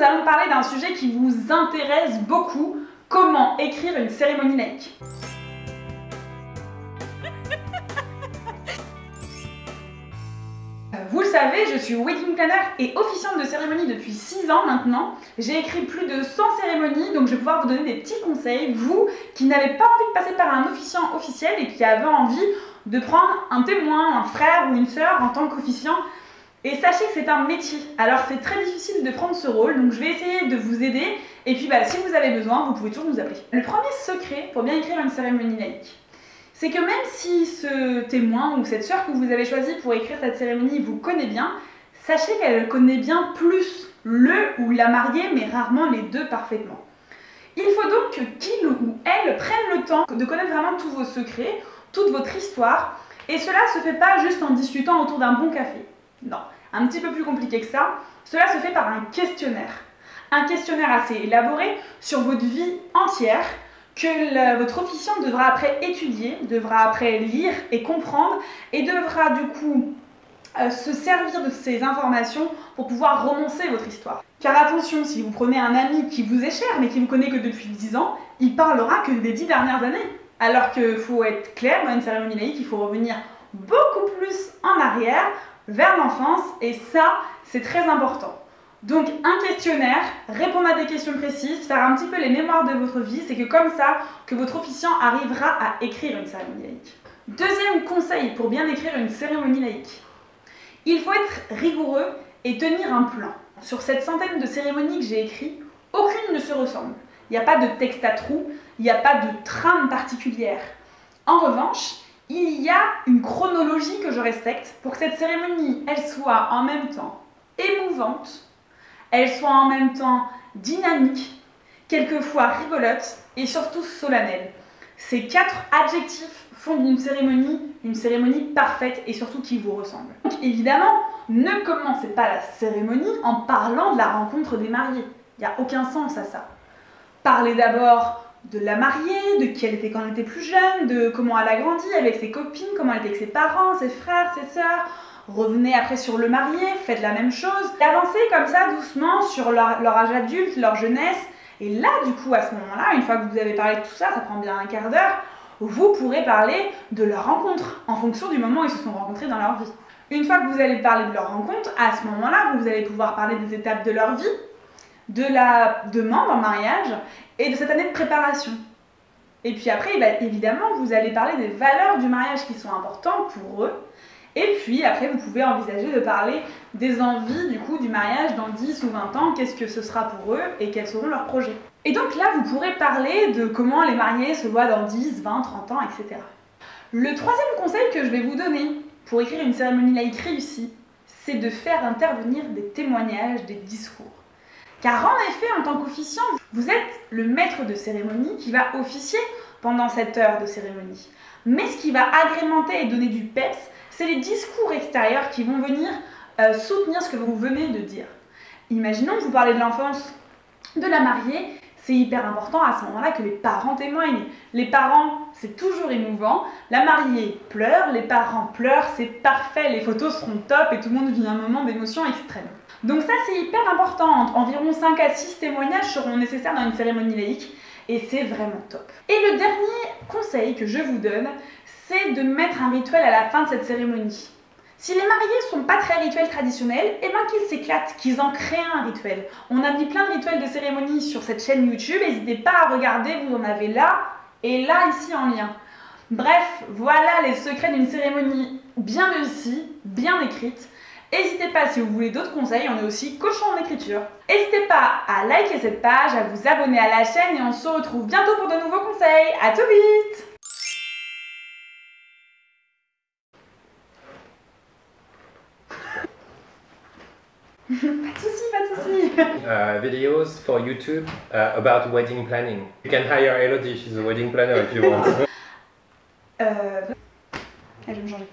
nous allons parler d'un sujet qui vous intéresse beaucoup, comment écrire une cérémonie laïque. Vous le savez, je suis wedding planner et officiante de cérémonie depuis 6 ans maintenant. J'ai écrit plus de 100 cérémonies, donc je vais pouvoir vous donner des petits conseils, vous qui n'avez pas envie de passer par un officiant officiel et qui avez envie de prendre un témoin, un frère ou une sœur en tant qu'officiant. Et sachez que c'est un métier, alors c'est très difficile de prendre ce rôle, donc je vais essayer de vous aider. Et puis bah, si vous avez besoin, vous pouvez toujours nous appeler. Le premier secret pour bien écrire une cérémonie laïque, c'est que même si ce témoin ou cette sœur que vous avez choisi pour écrire cette cérémonie vous connaît bien, sachez qu'elle connaît bien plus le ou la mariée, mais rarement les deux parfaitement. Il faut donc qu'il ou elle prenne le temps de connaître vraiment tous vos secrets, toute votre histoire, et cela se fait pas juste en discutant autour d'un bon café. Non, un petit peu plus compliqué que ça. Cela se fait par un questionnaire. Un questionnaire assez élaboré sur votre vie entière, que votre officiant devra après étudier, devra après lire et comprendre et devra du coup euh, se servir de ces informations pour pouvoir romancer votre histoire. Car attention, si vous prenez un ami qui vous est cher mais qui vous connaît que depuis 10 ans, il parlera que des 10 dernières années. Alors qu'il faut être clair, dans une cérémonie laïque, il faut revenir beaucoup plus en arrière, vers l'enfance, et ça, c'est très important. Donc un questionnaire, répondre à des questions précises, faire un petit peu les mémoires de votre vie, c'est que comme ça que votre officiant arrivera à écrire une cérémonie laïque. Deuxième conseil pour bien écrire une cérémonie laïque. Il faut être rigoureux et tenir un plan. Sur cette centaine de cérémonies que j'ai écrites, aucune ne se ressemble. Il n'y a pas de texte à trous, il n'y a pas de trame particulière. En revanche, il y a une chronologie que je respecte pour que cette cérémonie, elle soit en même temps émouvante, elle soit en même temps dynamique, quelquefois rigolote et surtout solennelle. Ces quatre adjectifs font d'une cérémonie une cérémonie parfaite et surtout qui vous ressemble. Donc évidemment, ne commencez pas la cérémonie en parlant de la rencontre des mariés. Il n'y a aucun sens à ça. Parlez d'abord de la mariée, de qui elle était quand elle était plus jeune, de comment elle a grandi avec ses copines, comment elle était avec ses parents, ses frères, ses sœurs, revenez après sur le marié, faites la même chose. Avancez comme ça doucement sur leur, âge adulte, leur jeunesse. Et là, du coup, à ce moment-là, une fois que vous avez parlé de tout ça, ça prend bien un quart d'heure, vous pourrez parler de leur rencontre en fonction du moment où ils se sont rencontrés dans leur vie. Une fois que vous allez parler de leur rencontre, à ce moment-là, vous allez pouvoir parler des étapes de leur vie, de la demande en mariage et de cette année de préparation. Et puis après, évidemment, vous allez parler des valeurs du mariage qui sont importantes pour eux et puis après, vous pouvez envisager de parler des envies du coup du mariage dans 10 ou 20 ans, qu'est-ce que ce sera pour eux et quels seront leurs projets? Et donc là, vous pourrez parler de comment les mariés se voient dans 10, 20, 30 ans, etc. Le troisième conseil que je vais vous donner pour écrire une cérémonie laïque réussie, c'est de faire intervenir des témoignages, des discours. Car en effet, en tant qu'officiant, vous êtes le maître de cérémonie qui va officier pendant cette heure de cérémonie. Mais ce qui va agrémenter et donner du peps, c'est les discours extérieurs qui vont venir euh, soutenir ce que vous venez de dire. Imaginons que vous parlez de l'enfance de la mariée, c'est hyper important à ce moment-là que les parents témoignent. Les parents, c'est toujours émouvant. La mariée pleure, les parents pleurent, c'est parfait, les photos seront top et tout le monde vit un moment d'émotion extrême. Donc ça, c'est hyper important. Environ 5 à 6 témoignages seront nécessaires dans une cérémonie laïque et c'est vraiment top. Et le dernier conseil que je vous donne, c'est de mettre un rituel à la fin de cette cérémonie. Si les mariés sont pas très rituels traditionnels, eh ben qu'ils s'éclatent, qu'ils en créent un rituel. On a mis plein de rituels de cérémonie sur cette chaîne YouTube, n'hésitez pas à regarder, vous en avez là et là ici en lien. Bref, voilà les secrets d'une cérémonie bien réussie, bien écrite. N'hésitez pas si vous voulez d'autres conseils, on est aussi cochon en écriture. N'hésitez pas à liker cette page, à vous abonner à la chaîne et on se retrouve bientôt pour de nouveaux conseils. À tout vite pas de souci, pas de souci. Uh, videos for YouTube uh, about wedding planning. You can hire Elodie, she's a wedding planner if you want. euh... Allez, je vais me changer.